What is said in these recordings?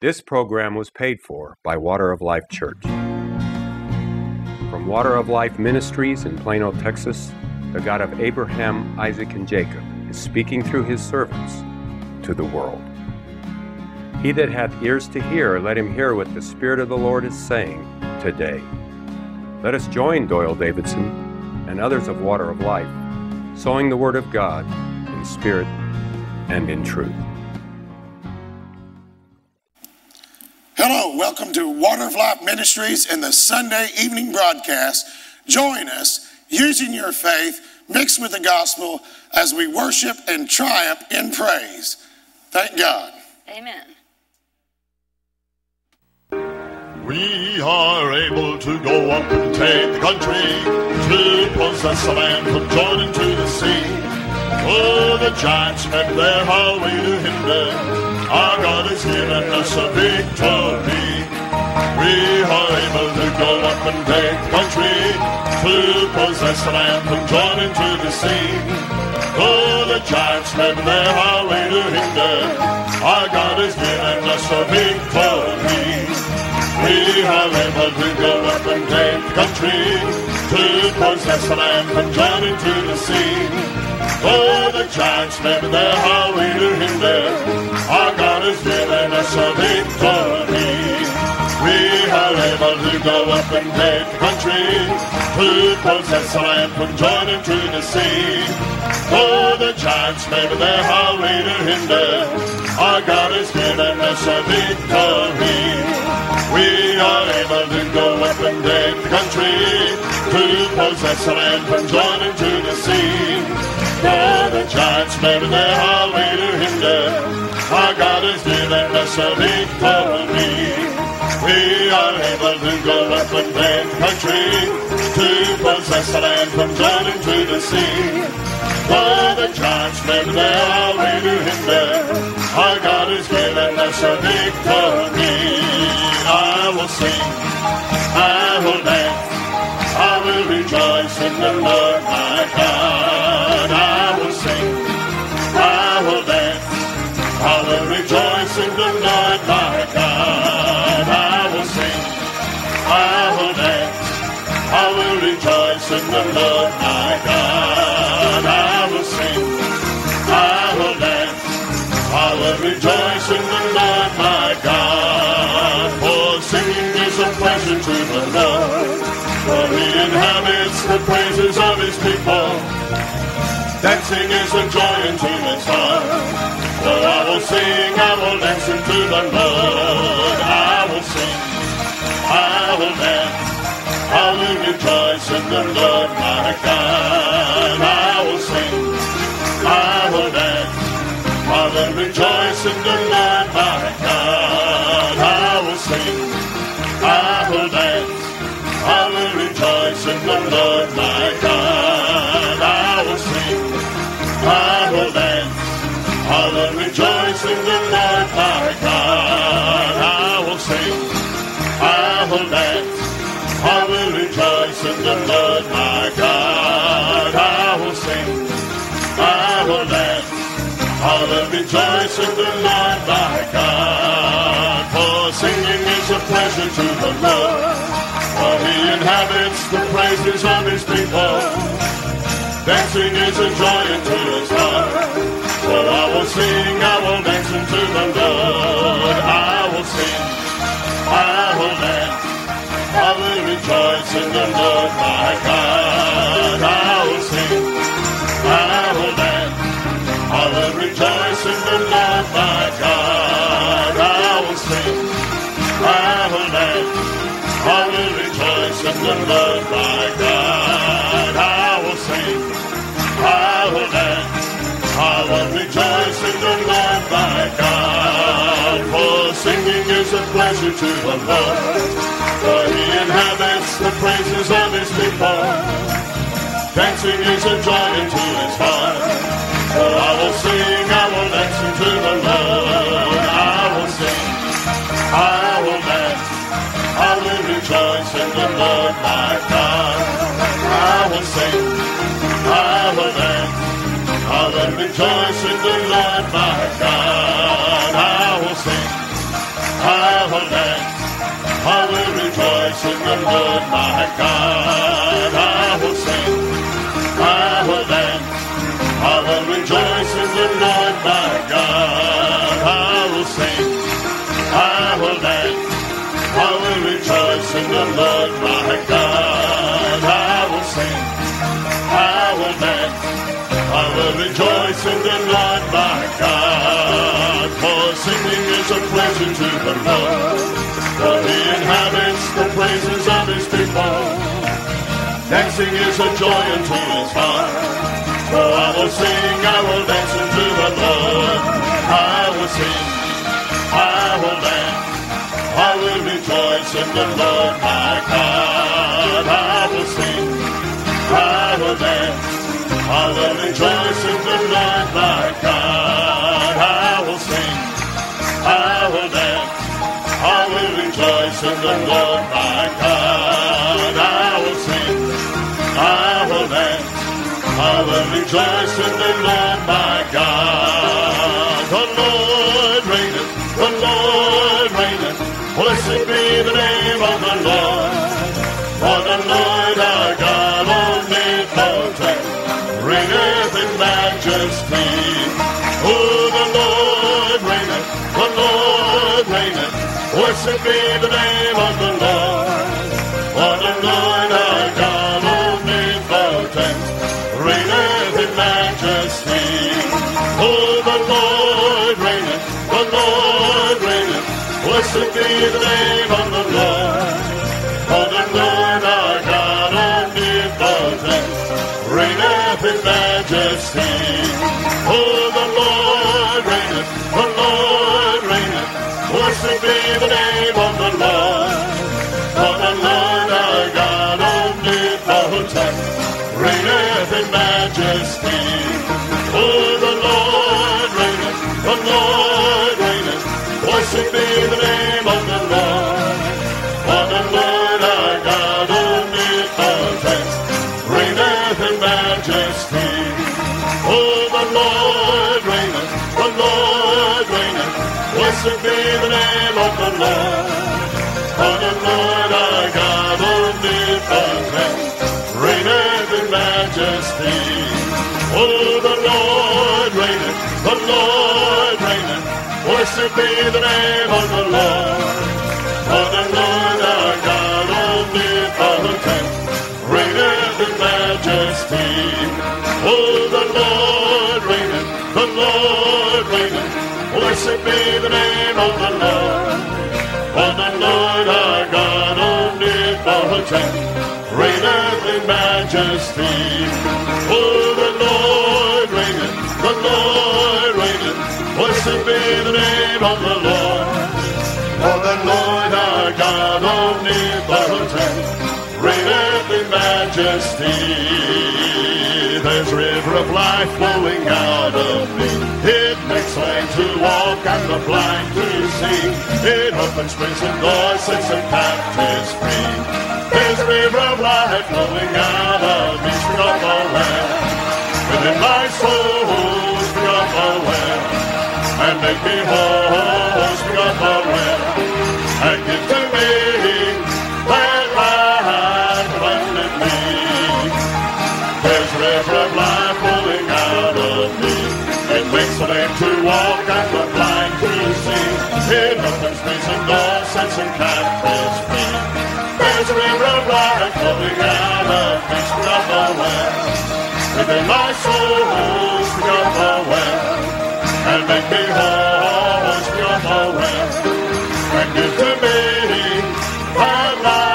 This program was paid for by Water of Life Church. From Water of Life Ministries in Plano, Texas, the God of Abraham, Isaac, and Jacob is speaking through his servants to the world. He that hath ears to hear, let him hear what the Spirit of the Lord is saying today. Let us join Doyle Davidson and others of Water of Life, sowing the Word of God in spirit and in truth. Hello, welcome to Water of Life Ministries and the Sunday evening broadcast. Join us using your faith mixed with the gospel as we worship and triumph in praise. Thank God. Amen. We are able to go up and take the country, to possess the land from Jordan to the sea. Oh, the giants met their highway to hinder. Our God has given us a victory. We are able to go up and take country, to possess the land from Jordan to the sea. Oh, the giants met their highway to hinder. Our God has given us a victory. We are able to go up and take country, to possess the land from Jordan to the sea. Oh, the giants met their highway to hinder. Our God has given us a victory. We are able to go up and take the country, to possess the land from Jordan to the sea. Oh, the giants met their highway to hinder. Our God has given us a victory. We are able to go up and take the country, to possess the land from Jordan to the sea. For the giants made their highway to hinder, our God has given us a victory. We are able to go up and the country, to possess the land from Jordan to the sea. For the giants made their highway to hinder, our God has given us a victory. The Lord my God. I will sing, I will dance, I will rejoice in the Lord my God. I will sing, I will dance, I will rejoice in the Lord my God. I will sing, I will dance, I will rejoice in the Lord my God. For singing is a pleasure to the Lord, for he inhabits the praises of his people. Dancing is a joy into his heart. For I will sing, I will dance into the Lord. I will sing, I will dance, I will rejoice in the Lord my God. In the Lord my God. For singing is a pleasure to the Lord, for he inhabits the praises of his people. Dancing is a joy unto his heart. For I will sing, I will dance unto the Lord. I will sing, I will dance, I will rejoice in the Lord my God. I is to the Lord, for he inhabits the praises of his people. Dancing is a joy into his heart. For I will sing, I will dance into the Lord. I will sing, I will dance, I will rejoice in the Lord my God. I will sing, I will dance, I will rejoice in the Lord my God. The Lord my God. I will sing. I will dance. I will rejoice in the Lord my God. I will sing. I will dance. I will rejoice in the Lord my God. I will sing. I will dance. I will rejoice in the Lord my God. For singing is a pleasure to the Lord. For he inhabits praises of his people. Dancing is a joy unto his heart. Oh, For I will sing, I will dance unto the Lord. I will sing, I will dance. I will rejoice in the Lord my God. I will sing, I will dance. I will rejoice in the Lord my God. In the Lord my God. I will sing, I will dance. I will rejoice in the Lord my God. The Lord reigneth, the Lord reigneth. Blessed be the name of the Lord. For the Lord our God omnipotent reigneth in majesty. Blessed be the name of the Lord. Reigneth in majesty. Oh, the Lord the Lord. Blessed be the name Blessed be the name of the Lord. For the Lord our God omnipotent reigneth in majesty. Oh, the Lord reigneth, the Lord reigneth. Blessed be the name of the Lord. For the Lord our God omnipotent reigneth in majesty. Oh, the Lord reigneth, the Lord. Blessed be the name of the Lord. For the Lord our God omnipotent reigneth in majesty. Oh, the Lord reigneth, the Lord reigneth. Blessed be the name of the Lord. For the Lord our God omnipotent reigneth in majesty. There's river of life flowing out of me. It makes lame to walk and the blind to see. It opens prison doors, sets the captives free. There's river of life flowing out of me. Spring up well. Within my soul, spring up the well. And make me whole, spring up the well. The captives free. There's a life flowing out of me. Spring up the well. My soul, spring well. And make me whole, well. And give to me life.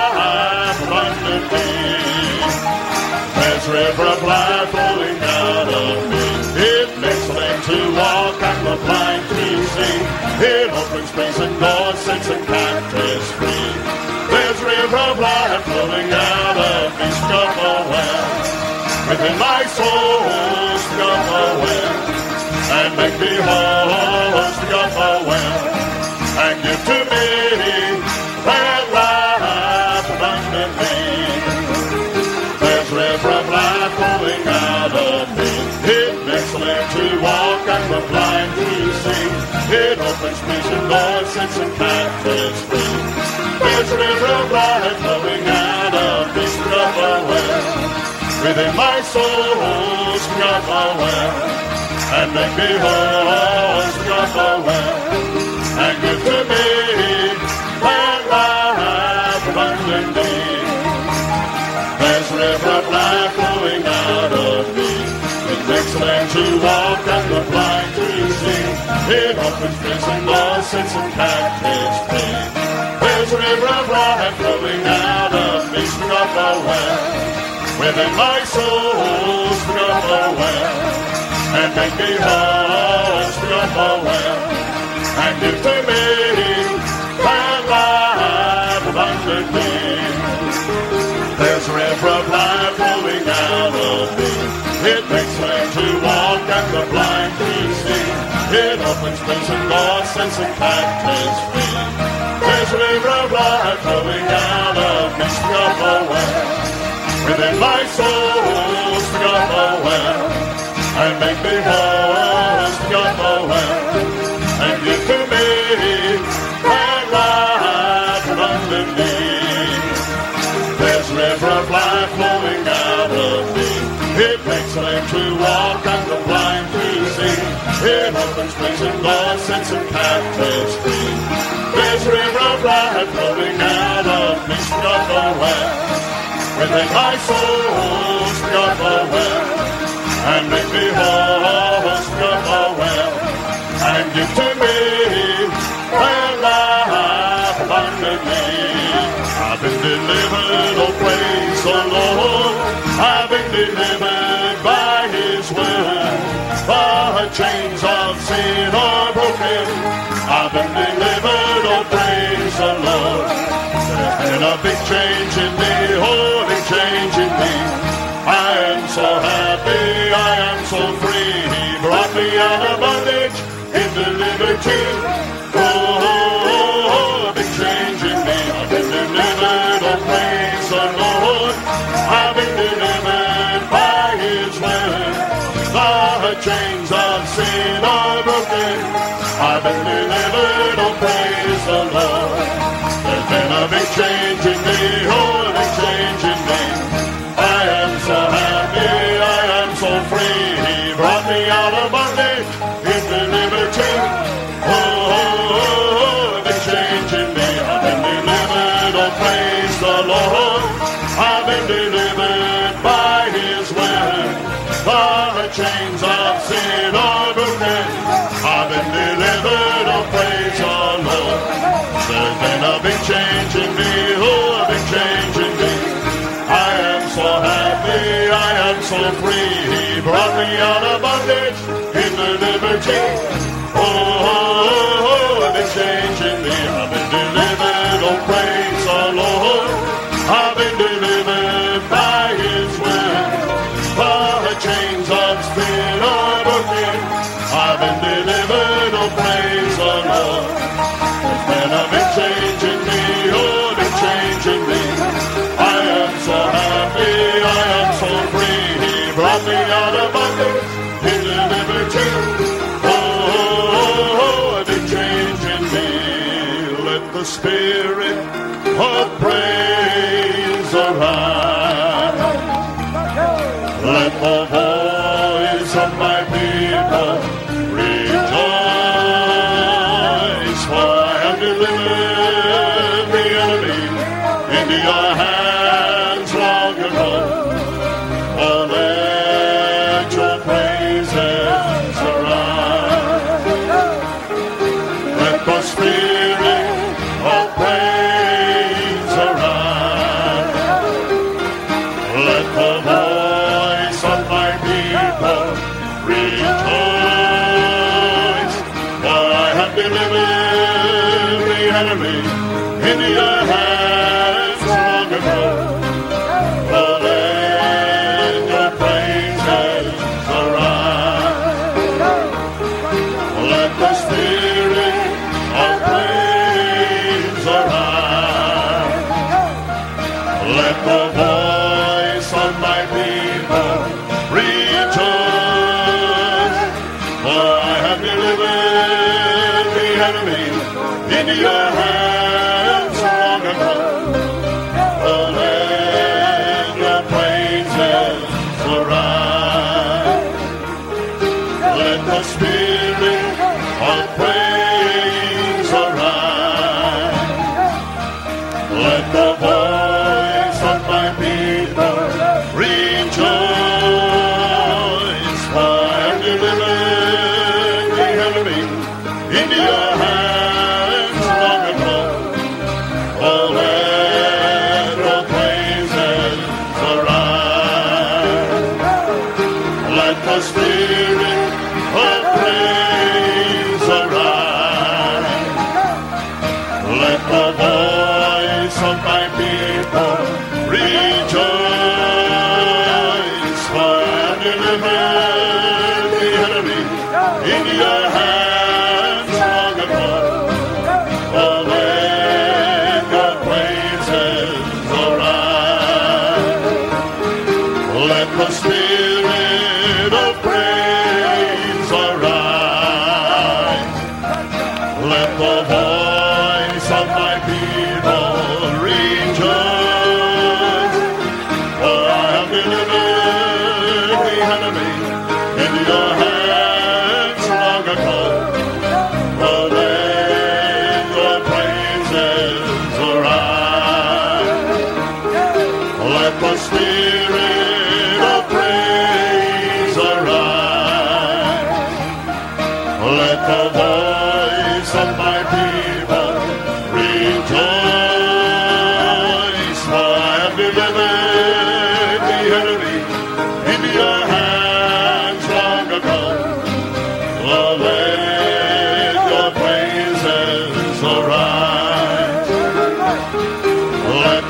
There's river of flowing out of me. It makes lame to walk and the blind to see. It opens doors, sets the captives free. There's river of life flowing out of me. Well. Within my soul, well. And make me whole, There's missing and some catfish food. There's river life flowing out of this gravel. Within my soul's gravel well. And make me whole, gravel well. And give to me that life abundantly. There's river life flowing out of me. Man to walk and the blind to see. It opens prison doors, sets the captives free. There's a river of life flowing out of me, spring up a well within my soul, spring up a well, and make me whole, spring up a well, and give to me see. It opens prison doors, sets the captives free. There's a river of life flowing out of up well within my soul, up a well, and make me whole, up well, and give to me and life abundantly. There's a river of life flowing out. It makes the lame to walk and the blind to see. It opens prison doors, sets the captives free. A river of life flowing out of me, spring up a well within my soul, spring up a well, and make me whole, well, and give to me and life abundantly. I've delivered, oh praise the Lord, I've been delivered by His word. The chains of sin are broken, I've been delivered, oh praise the Lord. There's been a big change in me, holy change in me. I am so happy, I am so free. He brought me out of bondage into liberty. Praise the Lord. There's been a big so free. He brought me out of bondage into liberty.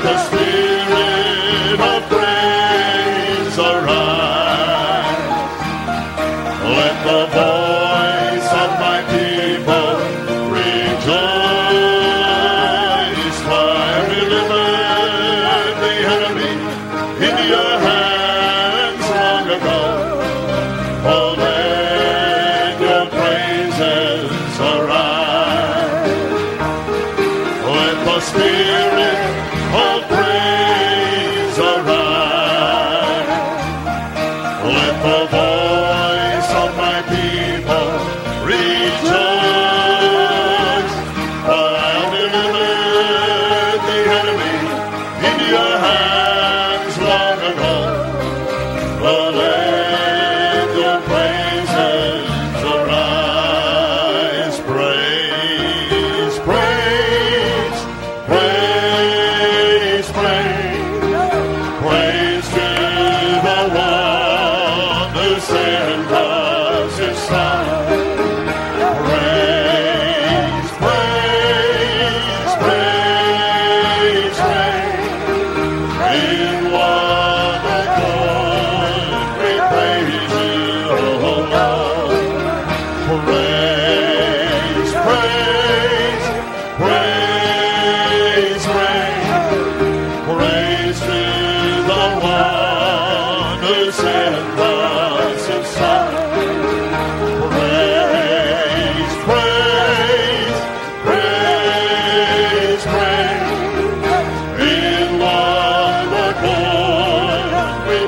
Let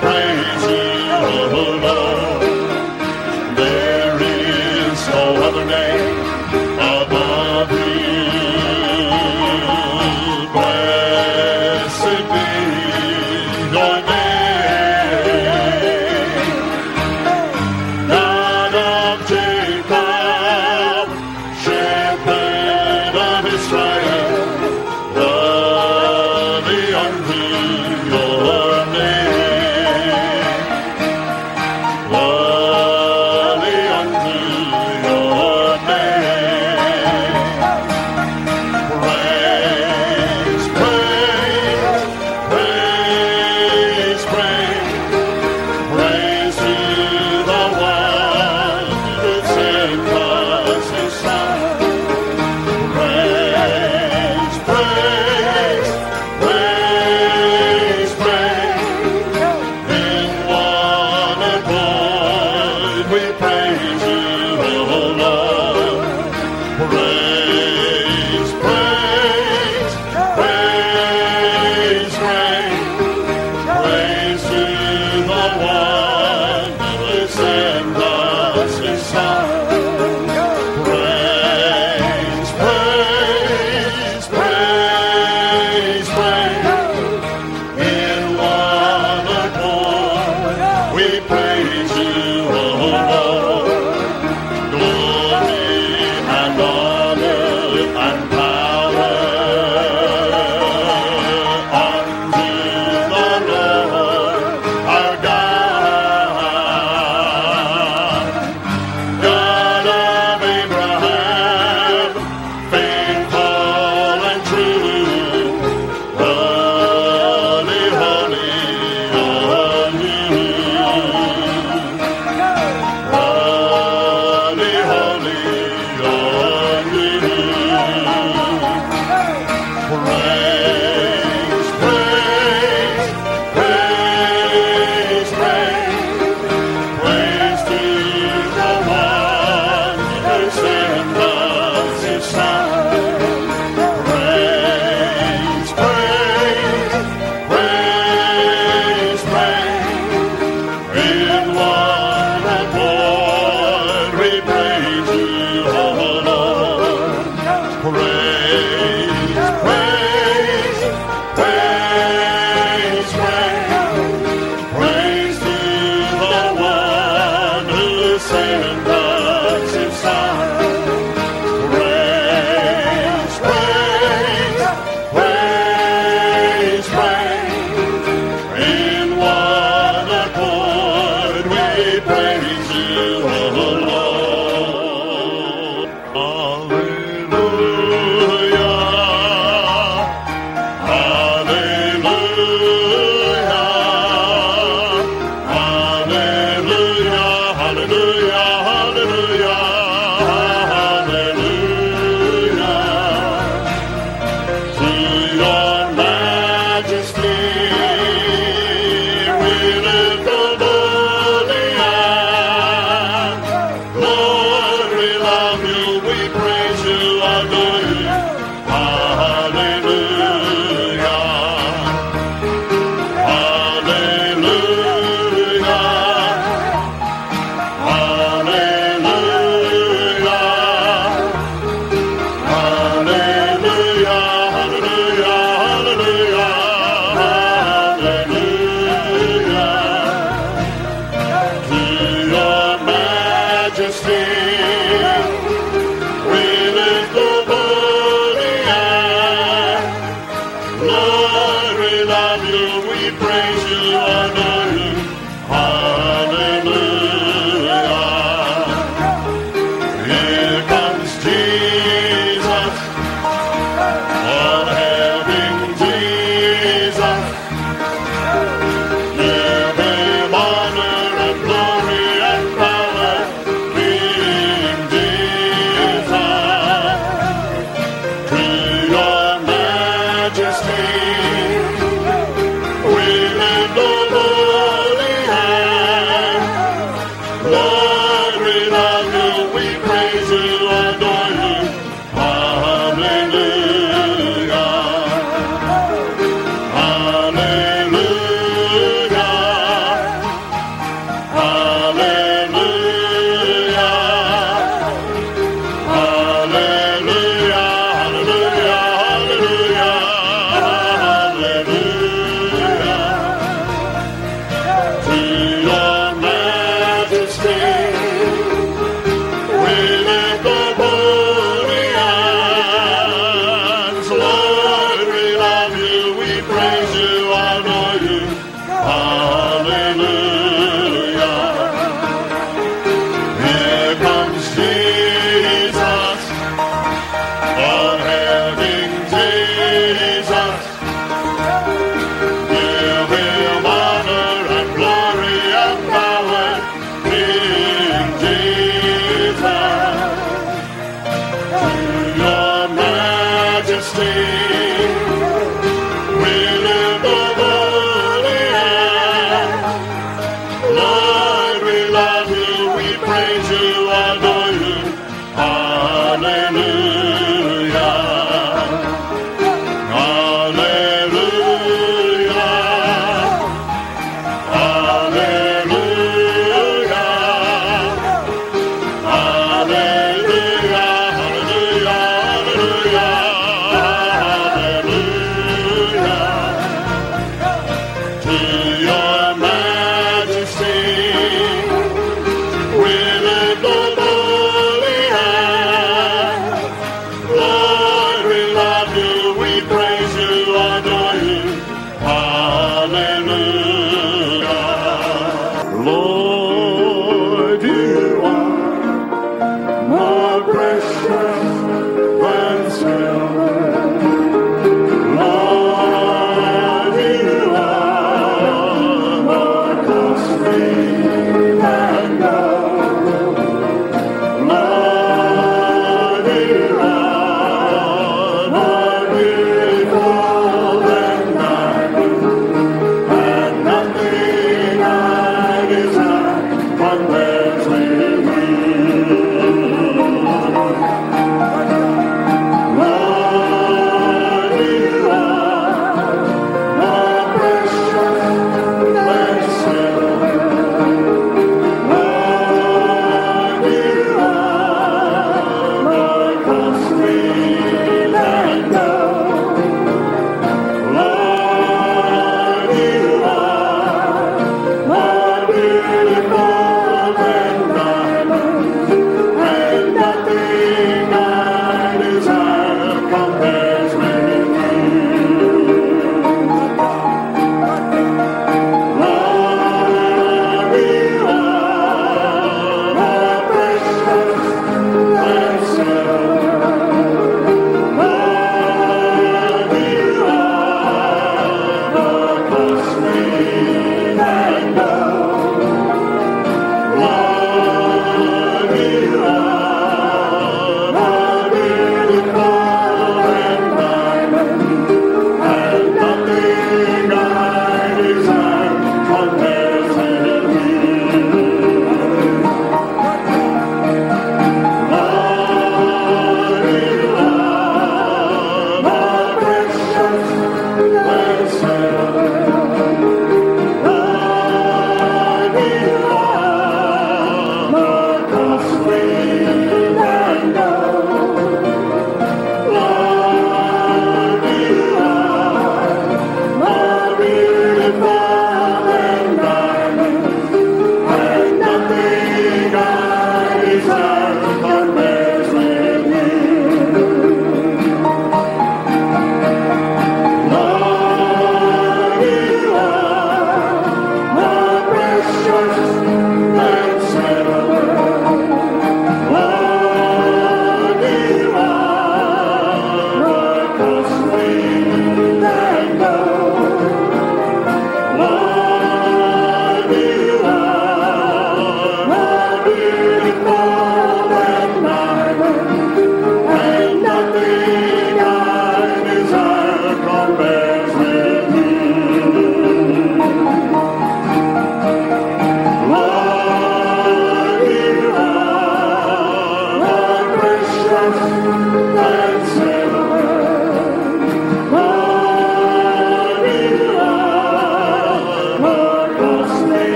praise you,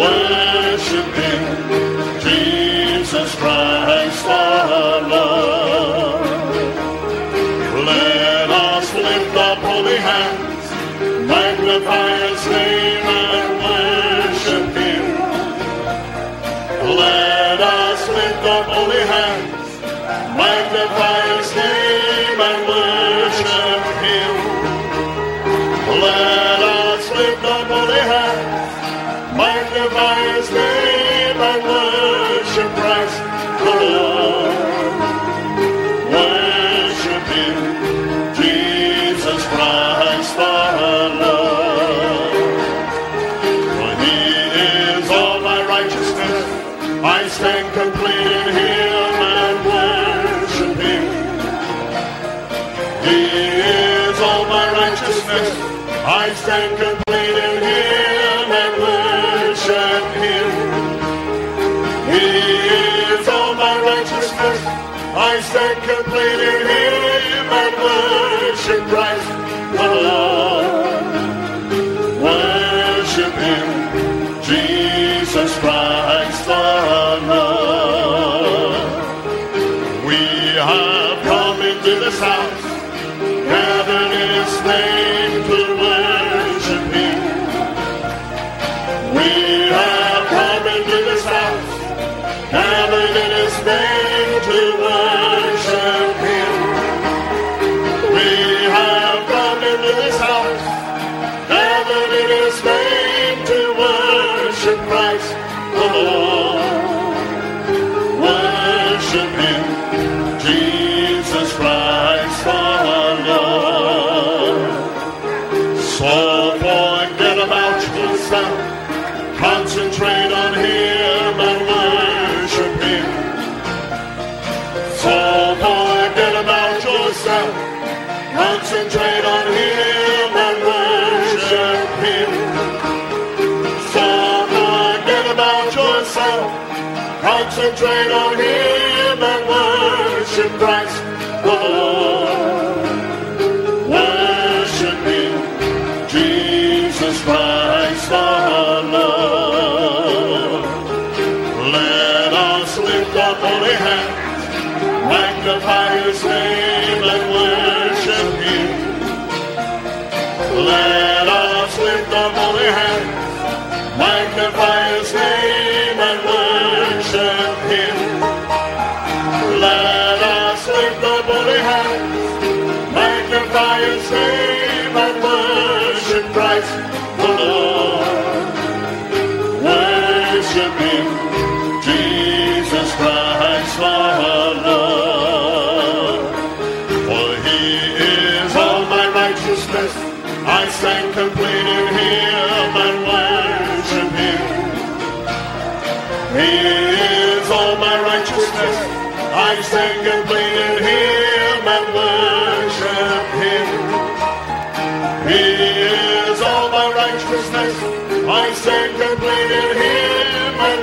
worshiping Jesus Christ.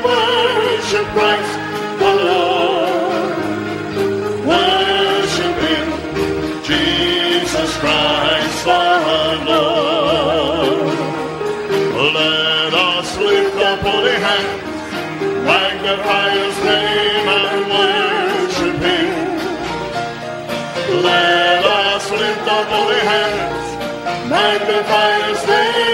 Worship Christ the Lord. Jesus Christ the Lord. Let us lift up holy hands, magnify His name and worship Him. Let us lift up holy hands, magnify His name.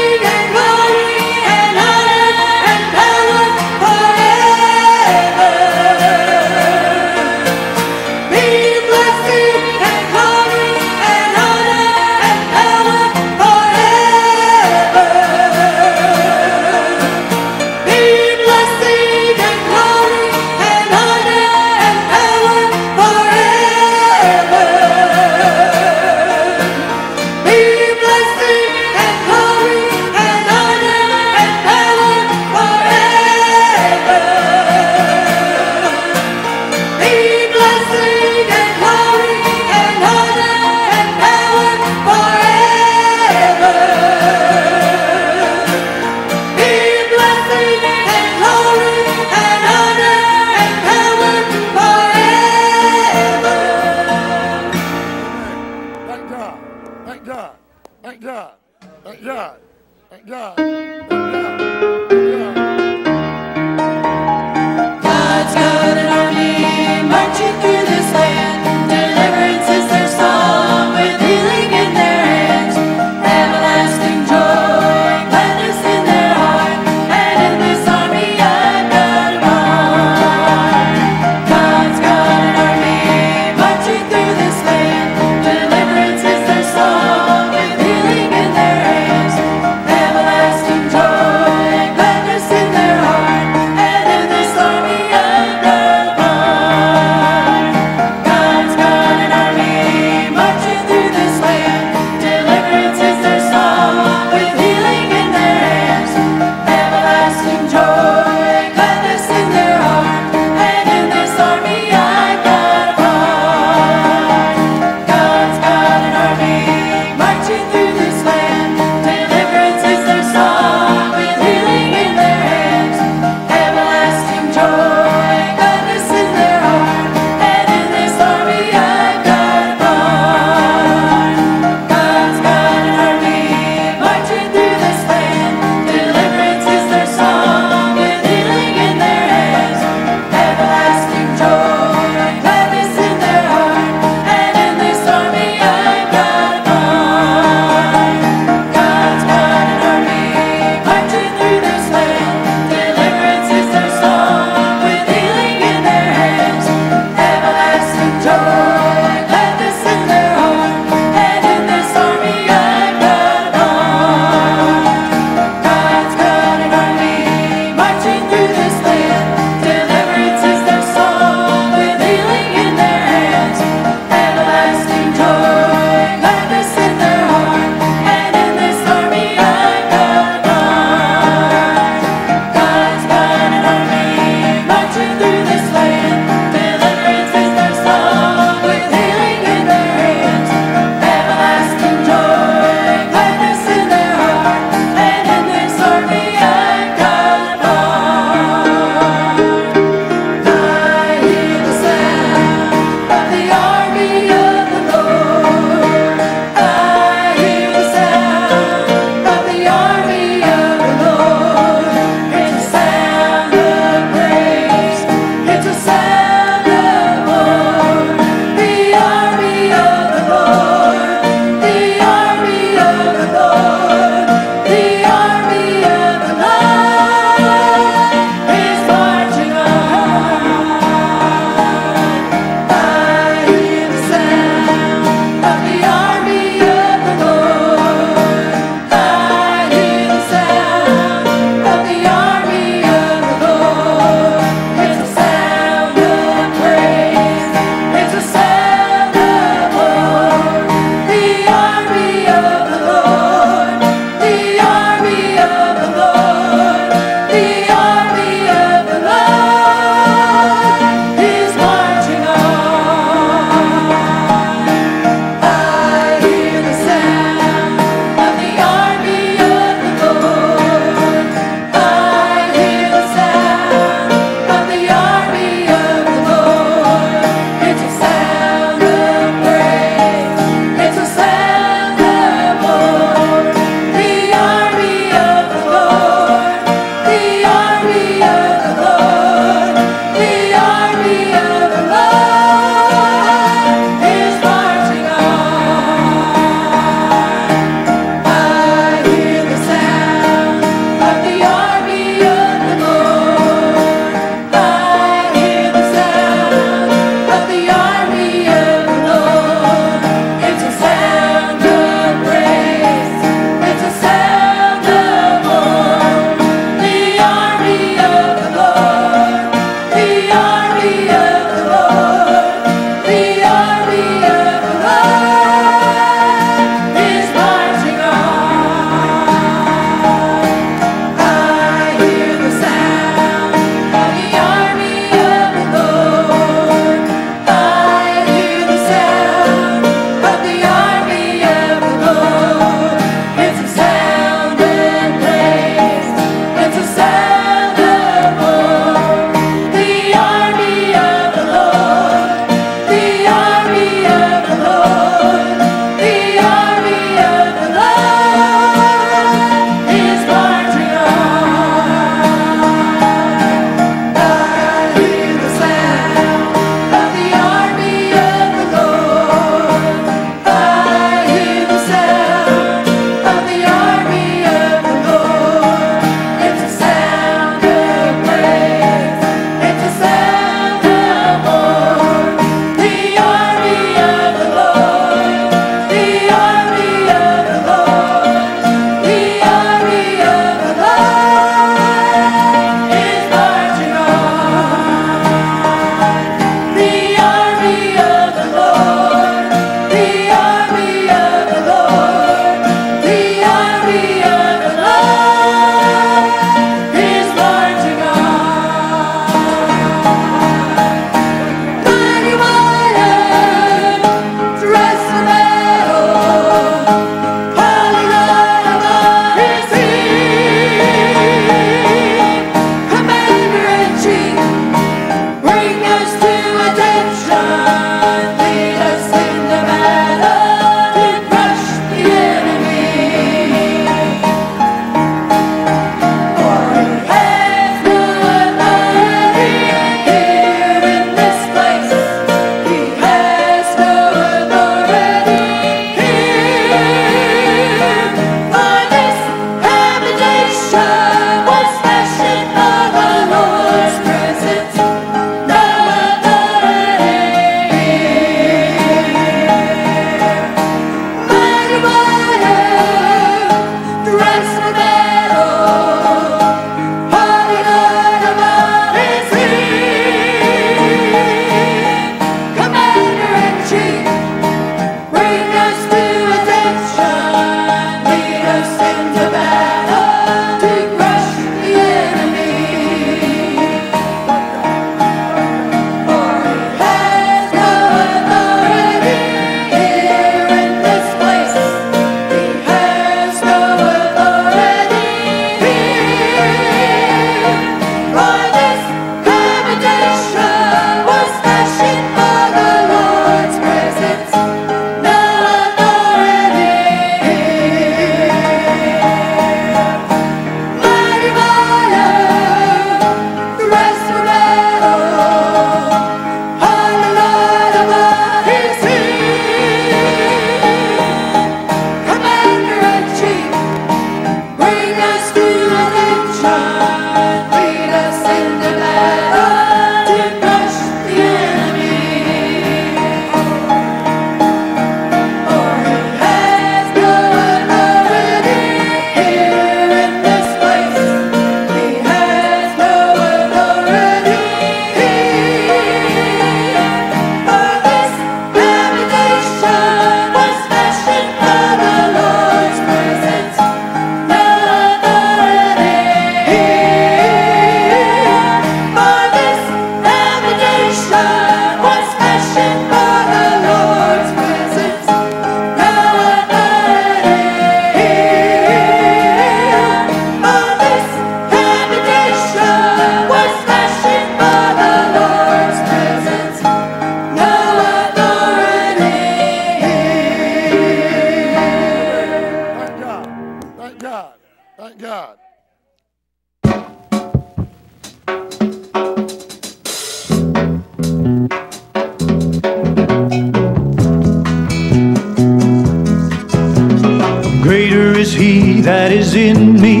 In me.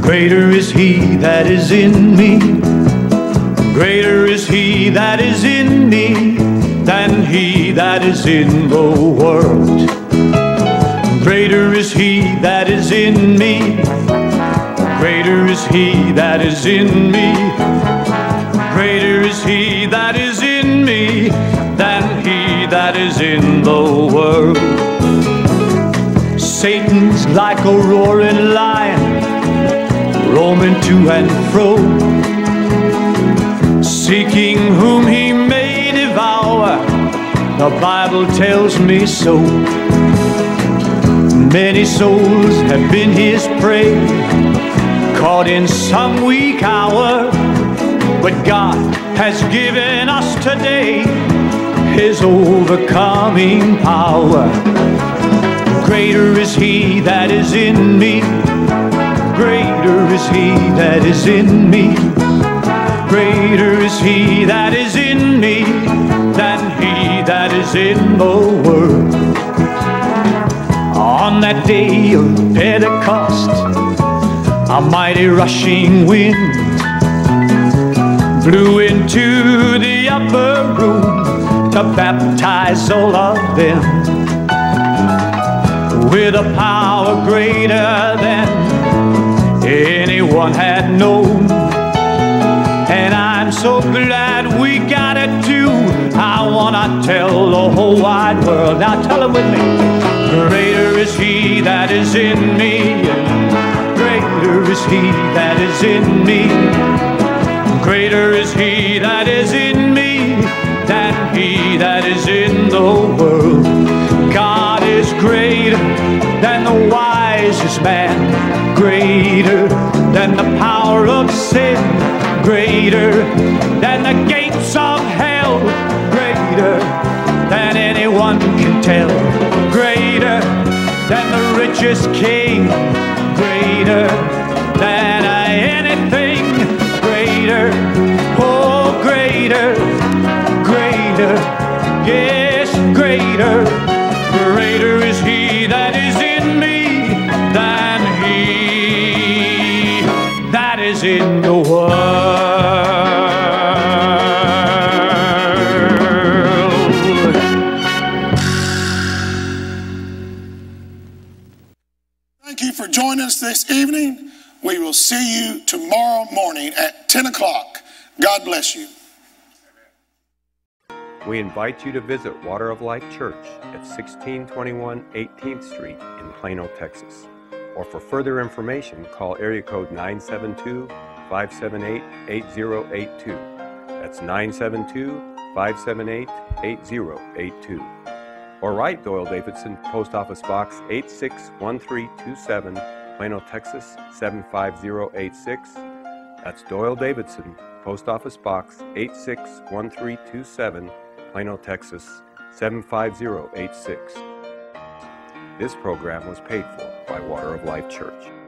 Greater is he that is in me. Greater is he that is in me than he that is in the world. Greater is he that is in me. Greater is he that is in me. Like a roaring lion, roaming to and fro, seeking whom he may devour. The Bible tells me so. Many souls have been his prey, caught in some weak hour. But God has given us today his overcoming power. Greater is he that is in me. Greater is he that is in me. Greater is he that is in me than he that is in the world. On that day of Pentecost, a mighty rushing wind blew into the upper room to baptize all of them with a power greater than anyone had known. And I'm so glad we got it too. I wanna tell the whole wide world. Now tell it with me. Greater is he that is in me. Greater is he that is in me. Greater is he that is in me than he that is in the world. God greater than the wisest man, greater than the power of sin, greater than the gates of hell, greater than anyone can tell, greater than the richest king, greater than anything, greater, oh, greater, greater, yes, greater, greater is he that is in me than he that is in the world. Thank you for joining us this evening. We will see you tomorrow morning at 10 o'clock. God bless you. We invite you to visit Water of Life Church at 1621 18th Street in Plano, Texas. Or for further information, call area code 972 578 8082. That's 972 578 8082. Or write Doyle Davidson, Post Office Box 861327, Plano, Texas 75086. That's Doyle Davidson, Post Office Box 861327, Plano, Texas 75086. This program was paid for by Water of Life Church.